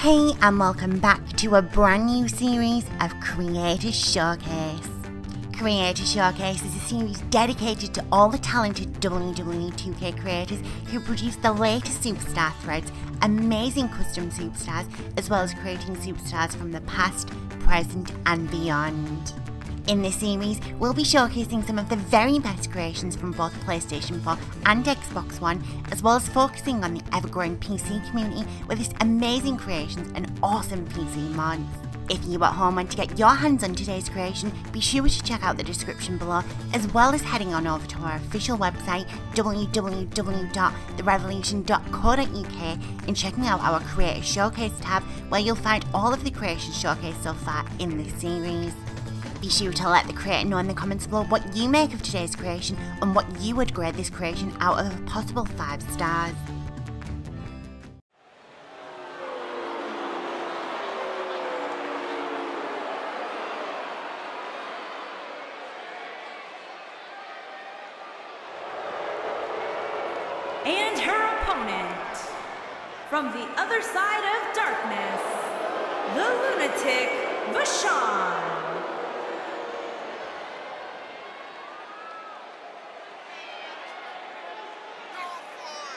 Hey, and welcome back to a brand new series of Creator Showcase. Creator Showcase is a series dedicated to all the talented WWE 2K creators who produce the latest superstar threads, amazing custom superstars, as well as creating superstars from the past, present, and beyond. In this series, we'll be showcasing some of the very best creations from both PlayStation 4 and Xbox One, as well as focusing on the ever-growing PC community with its amazing creations and awesome PC mods. If you at home want to get your hands on today's creation, be sure to check out the description below, as well as heading on over to our official website www.therevelleution.co.uk and checking out our Creator Showcase tab, where you'll find all of the creations showcased so far in this series. Be sure to let the creator know in the comments below what you make of today's creation and what you would grade this creation out of a possible 5 stars. And her opponent, from the other side of darkness, the lunatic Vachon.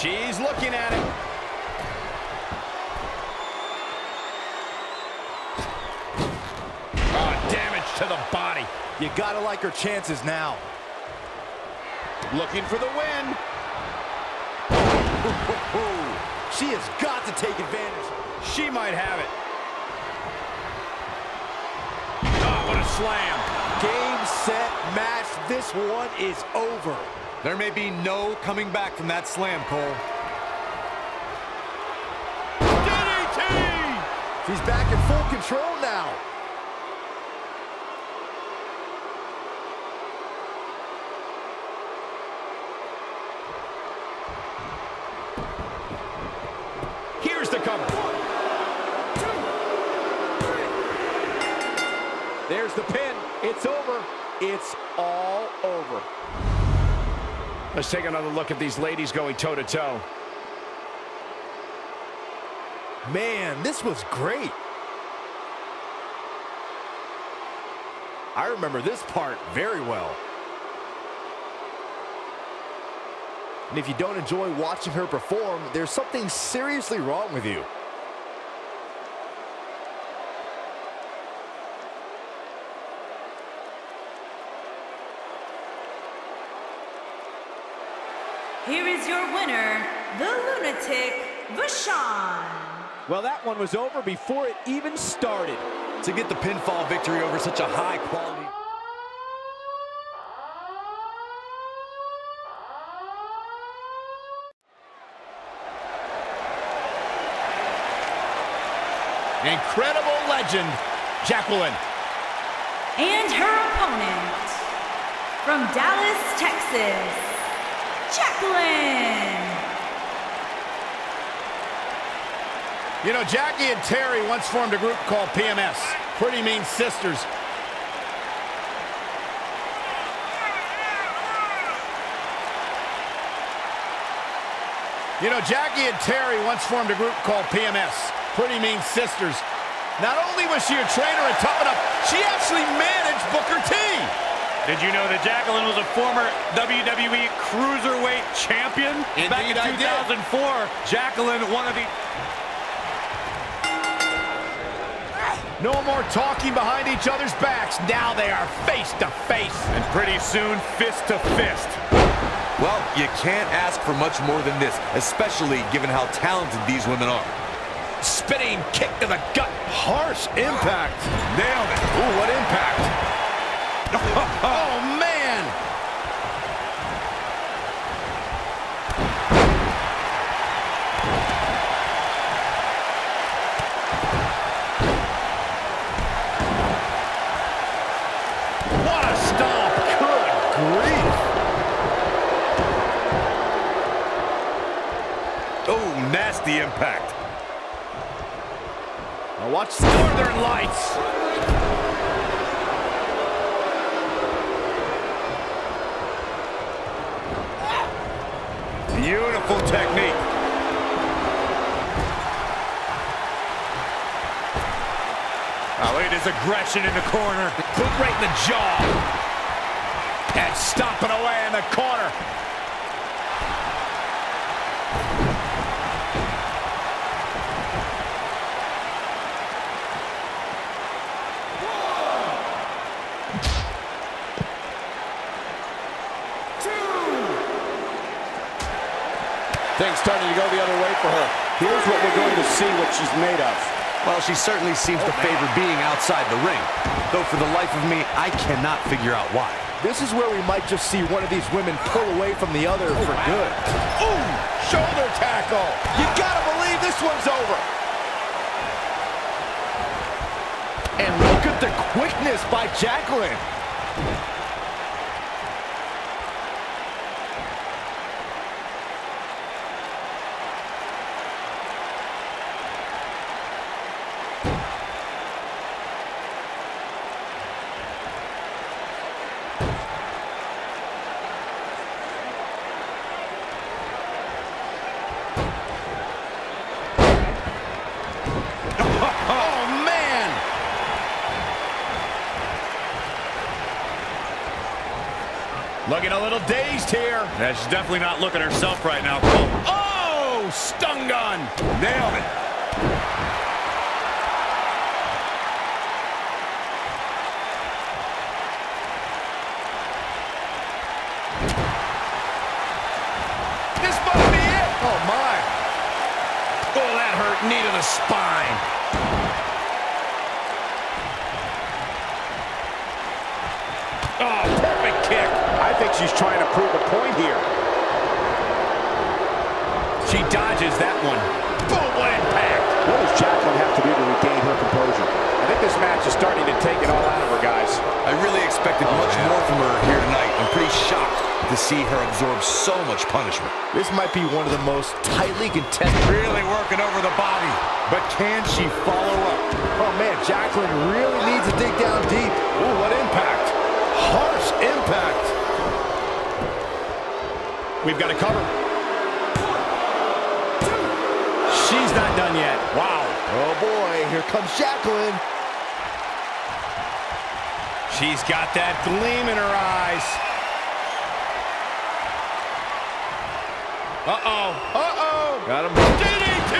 She's looking at it. Oh, damage to the body. You gotta like her chances now. Looking for the win. she has got to take advantage. She might have it. Oh, what a slam. Game, set, match. This one is over. There may be no coming back from that slam, Cole. DDT! She's back in full control now. Here's the cover. There's the pin. It's over. It's all over. Let's take another look at these ladies going toe-to-toe. -to -toe. Man, this was great. I remember this part very well. And if you don't enjoy watching her perform, there's something seriously wrong with you. Here is your winner, the lunatic Vachon. Well, that one was over before it even started. To get the pinfall victory over such a high quality. Incredible legend, Jacqueline. And her opponent, from Dallas, Texas, Jacqueline. You know, Jackie and Terry once formed a group called PMS, Pretty Mean Sisters. You know, Jackie and Terry once formed a group called PMS, Pretty Mean Sisters. Not only was she a trainer at Tough Enough, she actually managed. Did you know that Jacqueline was a former WWE Cruiserweight Champion? Indeed, Back in 2004, Jacqueline, one of the... No more talking behind each other's backs. Now they are face to face. And pretty soon, fist to fist. Well, you can't ask for much more than this, especially given how talented these women are. Spinning kick to the gut. Harsh impact. Nailed it. Ooh, what impact oh, man! What a stomp! Good grief! Oh, nasty impact. Now watch Northern Lights. Beautiful technique. Oh, look at his aggression in the corner. Boot right in the jaw. And stomping away in the corner. Things starting to go the other way for her. Here's what we're going to see what she's made of. Well, she certainly seems to favor being outside the ring. Though for the life of me, I cannot figure out why. This is where we might just see one of these women pull away from the other for good. Ooh, shoulder tackle. You gotta believe this one's over. And look at the quickness by Jacqueline. Oh, man. Looking a little dazed here. Yeah, she's definitely not looking herself right now, Cole. Oh, stun gun. Nailed it. This might be it. Oh, my. Oh, that hurt. Knee to the spine. Oh, perfect kick. I think she's trying to prove a point here. She dodges that one. Boom, what impact. What does Jacqueline have to do to regain her composure? I think this match is starting to take it all out of her, guys. I really expected oh, much more from her here tonight. I'm pretty shocked to see her absorb so much punishment. This might be one of the most tightly contested. Really working over the body. But can she follow up? Oh man, Jacqueline really needs to dig down deep. Ooh, what impact. Harsh impact. We've got to cover. She's not done yet. Wow. Oh boy, here comes Jacqueline. She's got that gleam in her eyes. Uh-oh. Uh-oh. Got him. DDT!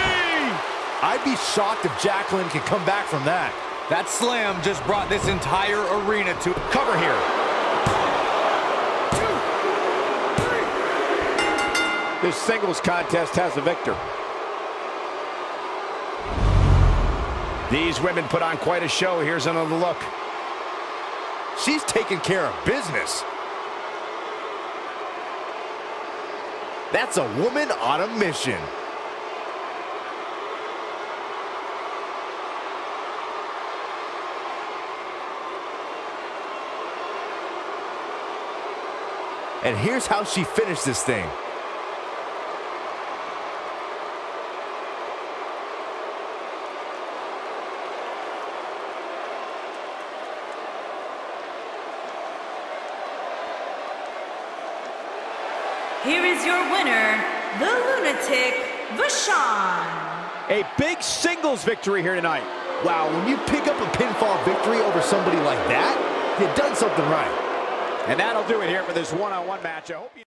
I'd be shocked if Jacqueline could come back from that. That slam just brought this entire arena to... Cover here. This singles contest has a victor. These women put on quite a show. Here's another look. She's taking care of business. That's a woman on a mission. And here's how she finished this thing. Here is your winner, the Lunatic, Vachon. A big singles victory here tonight. Wow, when you pick up a pinfall victory over somebody like that, you've done something right. And that'll do it here for this one-on-one match. I hope you